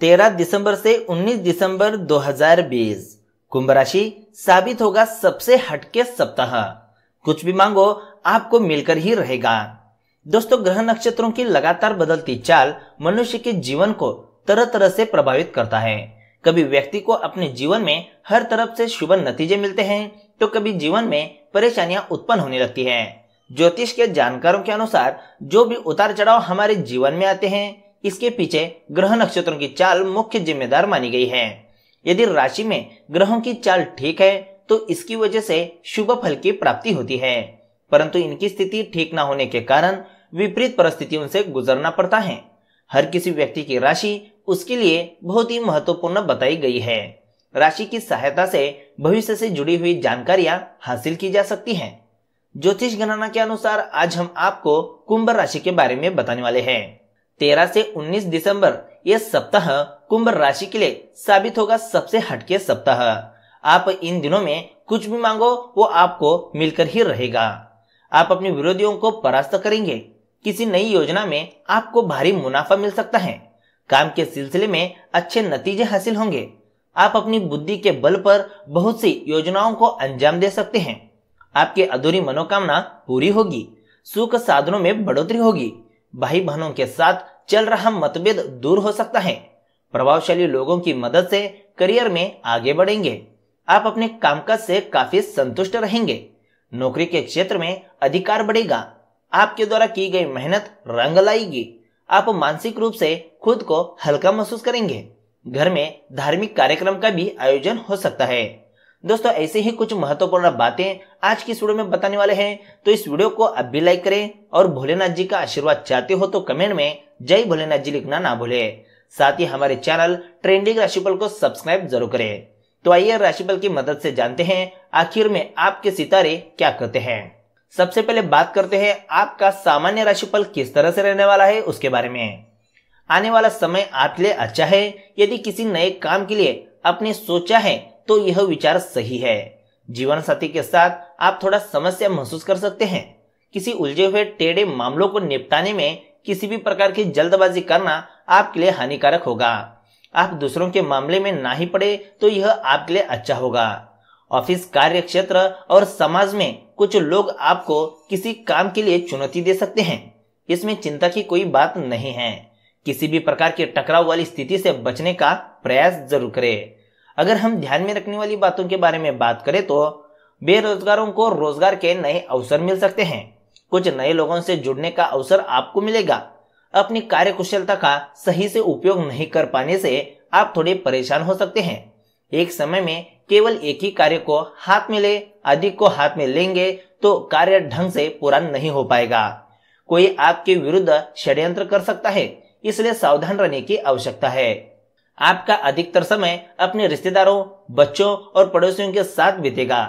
13 दिसंबर से 19 दिसंबर 2020 कुंभ राशि साबित होगा सबसे हटके सप्ताह। कुछ भी मांगो, आपको मिलकर ही रहेगा। दोस्तों, ग्रह नक्षत्रों की लगातार बदलती चाल मनुष्य के जीवन को तरह तरह से प्रभावित करता है। कभी व्यक्ति को अपने जीवन में हर तरफ़ से शुभ नतीजे मिलते हैं तो कभी जीवन में परेशानियाँ उत्पन्न होने लगती हैं। ज्योतिष के जानकारों के अनुसार, जो भी उतार चढ़ाव हमारे जीवन में आते हैं इसके पीछे ग्रह नक्षत्रों की चाल मुख्य जिम्मेदार मानी गई है। यदि राशि में ग्रहों की चाल ठीक है तो इसकी वजह से शुभ फल की प्राप्ति होती है। परंतु इनकी स्थिति ठीक न होने के कारण विपरीत परिस्थितियों से गुजरना पड़ता है। हर किसी व्यक्ति की राशि उसके लिए बहुत ही महत्वपूर्ण बताई गई है। राशि की सहायता से भविष्य से जुड़ी हुई जानकारियाँ हासिल की जा सकती हैं। ज्योतिष गणना के अनुसार आज हम आपको कुंभ राशि के बारे में बताने वाले हैं। तेरह से उन्नीस दिसंबर ये सप्ताह कुंभ राशि के लिए साबित होगा सबसे हटके सप्ताह। आप इन दिनों में कुछ भी मांगो, वो आपको मिलकर ही रहेगा। आप अपने विरोधियों को परास्त करेंगे। किसी नई योजना में आपको भारी मुनाफा मिल सकता है। काम के सिलसिले में अच्छे नतीजे हासिल होंगे। आप अपनी बुद्धि के बल पर बहुत सी योजनाओं को अंजाम दे सकते हैं। आपकी अधूरी मनोकामना पूरी होगी। सुख साधनों में बढ़ोतरी होगी। भाई बहनों के साथ चल रहा मतभेद दूर हो सकता है। प्रभावशाली लोगों की मदद से करियर में आगे बढ़ेंगे। आप अपने कामकाज से काफ़ी संतुष्ट रहेंगे। नौकरी के क्षेत्र में अधिकार बढ़ेगा। आपके द्वारा की गई मेहनत रंग लाएगी। आप मानसिक रूप से खुद को हल्का महसूस करेंगे। घर में धार्मिक कार्यक्रम का भी आयोजन हो सकता है। दोस्तों, ऐसे ही कुछ महत्वपूर्ण बातें आज की इस वीडियो में बताने वाले हैं। तो इस वीडियो को अब भी लाइक करें और भोलेनाथ जी का आशीर्वाद चाहते हो तो कमेंट में जय भोलेनाथ जी लिखना ना भूले। साथ ही हमारे चैनल ट्रेंडिंग राशिफल को सब्सक्राइब ज़रूर करें। तो आइए राशिफल की मदद से जानते हैं, आखिर में आपके सितारे क्या करते हैं। सबसे पहले बात करते हैं, आपका सामान्य राशिफल किस तरह से रहने वाला है, उसके बारे में। आने वाला समय आपके लिए अच्छा है, यदि किसी नए काम के लिए आपने सोचा है तो यह विचार सही है। जीवन साथी के साथ आप थोड़ा समस्या महसूस कर सकते हैं। किसी उलझे हुए टेढ़े मामलों को निपटाने में किसी भी प्रकार की जल्दबाजी करना आपके लिए हानिकारक होगा। आप दूसरों के मामले में ना ही पड़े तो यह आपके लिए अच्छा होगा। ऑफ़िस कार्य क्षेत्र और समाज में कुछ लोग आपको किसी काम के लिए चुनौती दे सकते हैं। इसमें चिंता की कोई बात नहीं है। किसी भी प्रकार के टकराव वाली स्थिति से बचने का प्रयास ज़रूर करें। अगर हम ध्यान में रखने वाली बातों के बारे में बात करें तो बेरोजगारों को रोज़गार के नए अवसर मिल सकते हैं। कुछ नए लोगों से जुड़ने का अवसर आपको मिलेगा। अपनी कार्य कुशलता का सही से उपयोग नहीं कर पाने से आप थोड़े परेशान हो सकते हैं। एक समय में केवल एक ही कार्य को हाथ में ले, अधिक को हाथ में लेंगे तो कार्य ढंग से पूरा नहीं हो पाएगा। कोई आपके विरुद्ध षड्यंत्र कर सकता है, इसलिए सावधान रहने की आवश्यकता है। आपका अधिकतर समय अपने रिश्तेदारों, बच्चों और पड़ोसियों के साथ बीतेगा।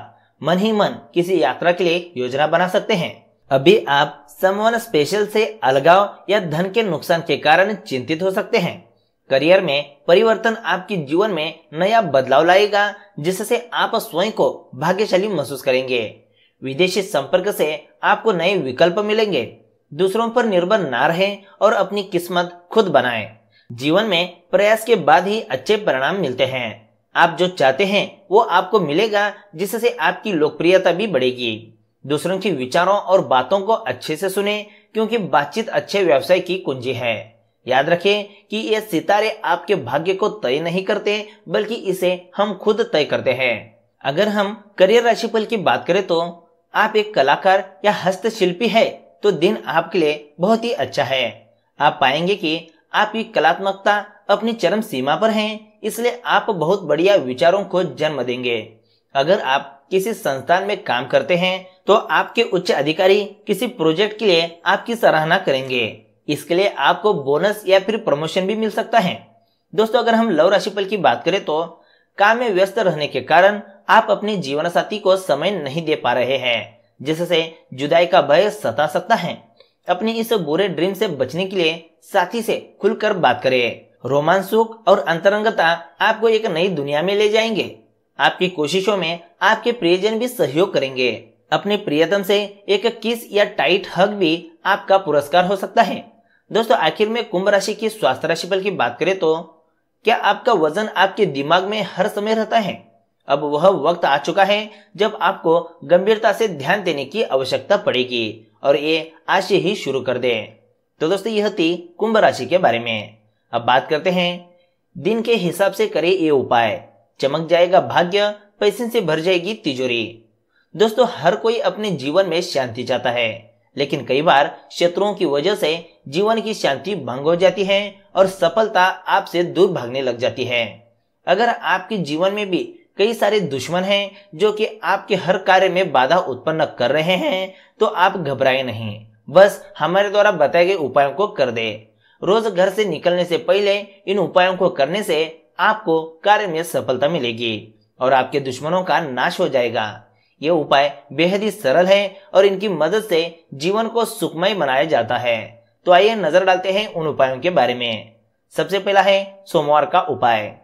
मन ही मन किसी यात्रा के लिए योजना बना सकते हैं। अभी आप समवन स्पेशल से अलगाव या धन के नुकसान के कारण चिंतित हो सकते हैं। करियर में परिवर्तन आपके जीवन में नया बदलाव लाएगा, जिससे आप स्वयं को भाग्यशाली महसूस करेंगे। विदेशी संपर्क से आपको नए विकल्प मिलेंगे। दूसरों पर निर्भर ना रहें और अपनी किस्मत खुद बनाएँ। जीवन में प्रयास के बाद ही अच्छे परिणाम मिलते हैं। आप जो चाहते हैं, वो आपको मिलेगा, जिससे आपकी लोकप्रियता भी बढ़ेगी। दूसरों के विचारों और बातों को अच्छे से सुने, क्योंकि बातचीत अच्छे व्यवसाय की कुंजी है। याद रखें कि ये सितारे आपके भाग्य को तय नहीं करते, बल्कि इसे हम खुद तय करते हैं। अगर हम करियर राशिफल की बात करें तो आप एक कलाकार या हस्तशिल्पी है तो दिन आपके लिए बहुत ही अच्छा है। आप पाएँगे कि आपकी कलात्मकता अपनी चरम सीमा पर है, इसलिए आप बहुत बढ़िया विचारों को जन्म देंगे। अगर आप किसी संस्थान में काम करते हैं तो आपके उच्च अधिकारी किसी प्रोजेक्ट के लिए आपकी सराहना करेंगे। इसके लिए आपको बोनस या फिर प्रमोशन भी मिल सकता है। दोस्तों, अगर हम लव राशिफल की बात करें तो काम में व्यस्त रहने के कारण आप अपने जीवन साथी को समय नहीं दे पा रहे हैं, जिससे जुदाई का भय सता सकता है। अपनी इस बुरे ड्रीम से बचने के लिए साथी से खुलकर बात करें। रोमांस सुख और अंतरंगता आपको एक नई दुनिया में ले जाएँगे। आपकी कोशिशों में आपके प्रियजन भी सहयोग करेंगे। अपने प्रियतम से एक किस या टाइट हग भी आपका पुरस्कार हो सकता है। दोस्तों, आखिर में कुंभ राशि की स्वास्थ्य राशि फल की बात करें तो क्या आपका वज़न आपके दिमाग में हर समय रहता है? अब वह वक्त आ चुका है जब आपको गंभीरता से ध्यान देने की आवश्यकता पड़ेगी और ये आज से ही शुरू कर दे। तो दोस्तों, यह थी कुंभ राशि के बारे में। अब बात करते हैं दिन के हिसाब से करें ये उपाय। चमक जाएगा भाग्य, पैसे से भर जाएगी तिजोरी। दोस्तों, हर कोई अपने जीवन में शांति चाहता है, लेकिन कई बार शत्रुओं की वजह से जीवन की शांति भंग हो जाती है और सफलता आपसे दूर भागने लग जाती है। अगर आपके जीवन में भी कई सारे दुश्मन हैं जो कि आपके हर कार्य में बाधा उत्पन्न कर रहे हैं तो आप घबराए नहीं। बस हमारे द्वारा बताए गए उपायों को कर दे। रोज घर से निकलने से पहले इन उपायों को करने से आपको कार्य में सफलता मिलेगी और आपके दुश्मनों का नाश हो जाएगा। ये उपाय बेहद ही सरल है और इनकी मदद से जीवन को सुखमय बनाया जाता है। तो आइए नज़र डालते हैं उन उपायों के बारे में। सबसे पहला है सोमवार का उपाय।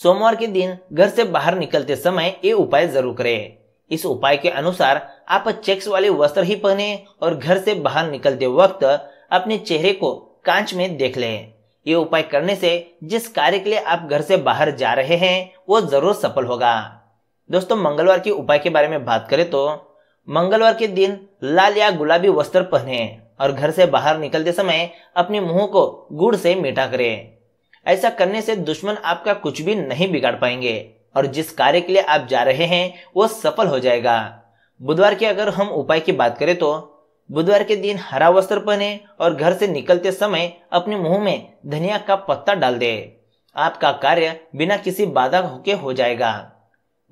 सोमवार के दिन घर से बाहर निकलते समय ये उपाय ज़रूर करें। इस उपाय के अनुसार आप चेक्स वाले वस्त्र ही पहने और घर से बाहर निकलते वक्त अपने चेहरे को कांच में देख लें। ये उपाय करने से जिस कार्य के लिए आप घर से बाहर जा रहे हैं, वो ज़रूर सफल होगा। दोस्तों, मंगलवार के उपाय के बारे में बात करें तो मंगलवार के दिन लाल या गुलाबी वस्त्र पहने और घर से बाहर निकलते समय अपने मुँह को गुड़ से मीठा करें। ऐसा करने से दुश्मन आपका कुछ भी नहीं बिगाड़ पाएँगे और जिस कार्य के लिए आप जा रहे हैं, वो सफल हो जाएगा। बुधवार के अगर हम उपाय की बात करें तो बुधवार के दिन हरा वस्त्र पहने और घर से निकलते समय अपने मुँह में धनिया का पत्ता डाल दे। आपका कार्य बिना किसी बाधा के हो जाएगा।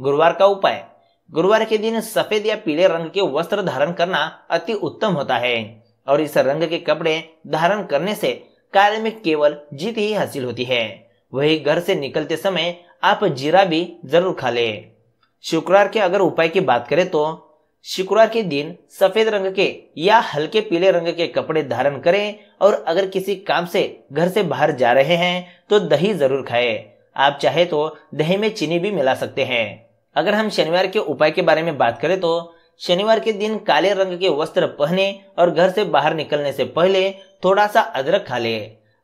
गुरुवार का उपाय। गुरुवार के दिन सफ़ेद या पीले रंग के वस्त्र धारण करना अति उत्तम होता है और इस रंग के कपड़े धारण करने से कार्य में केवल जीत ही हासिल होती है। वही घर से निकलते समय आप जीरा भी ज़रूर खा ले। शुक्रवार के अगर उपाय की बात करें तो शुक्रवार के दिन सफ़ेद रंग के या हल्के पीले रंग के कपड़े धारण करें और अगर किसी काम से, घर से बाहर जा रहे हैं तो दही ज़रूर खाए। आप चाहे तो दही में चीनी भी मिला सकते हैं। अगर हम शनिवार के उपाय के बारे में बात करें तो शनिवार के दिन काले रंग के वस्त्र पहने और घर से बाहर निकलने से पहले थोड़ा सा अदरक खा ले।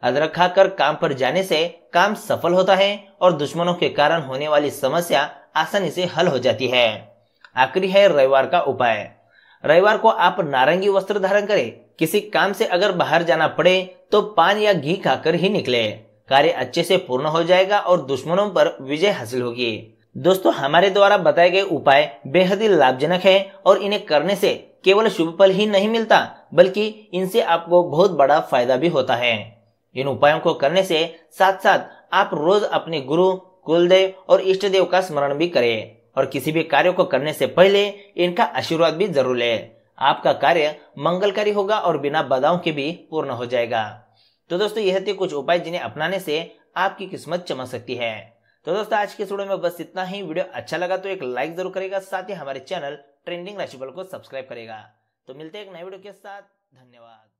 अदरक खाकर काम पर जाने से काम सफल होता है और दुश्मनों के कारण होने वाली समस्या आसानी से हल हो जाती है। आखिरी है रविवार का उपाय। रविवार को आप नारंगी वस्त्र धारण करें। किसी काम से अगर बाहर जाना पड़े तो पान या घी खाकर ही निकले। कार्य अच्छे से पूर्ण हो जाएगा और दुश्मनों पर विजय हासिल होगी। दोस्तों, हमारे द्वारा बताए गए उपाय बेहद ही लाभजनक है और इन्हें करने से केवल शुभ फल ही नहीं मिलता, बल्कि इनसे आपको बहुत बड़ा फ़ायदा भी होता है। इन उपायों को करने से साथ साथ आप रोज अपने गुरु, कुलदेव और इष्ट देव का स्मरण भी करें। और किसी भी कार्य को करने से पहले इनका आशीर्वाद भी ज़रूर ले। आपका कार्य मंगलकारी होगा और बिना बाधाओं के भी पूर्ण हो जाएगा। तो दोस्तों, यह थे कुछ उपाय जिन्हें अपनाने से आपकी किस्मत चमक सकती है। तो दोस्तों, आज के वीडियो में बस इतना ही। वीडियो अच्छा लगा तो एक लाइक ज़रूर करेगा, साथ ही हमारे चैनल ट्रेंडिंग राशिफल को सब्सक्राइब करेगा। तो मिलते हैं एक नए वीडियो के साथ। धन्यवाद।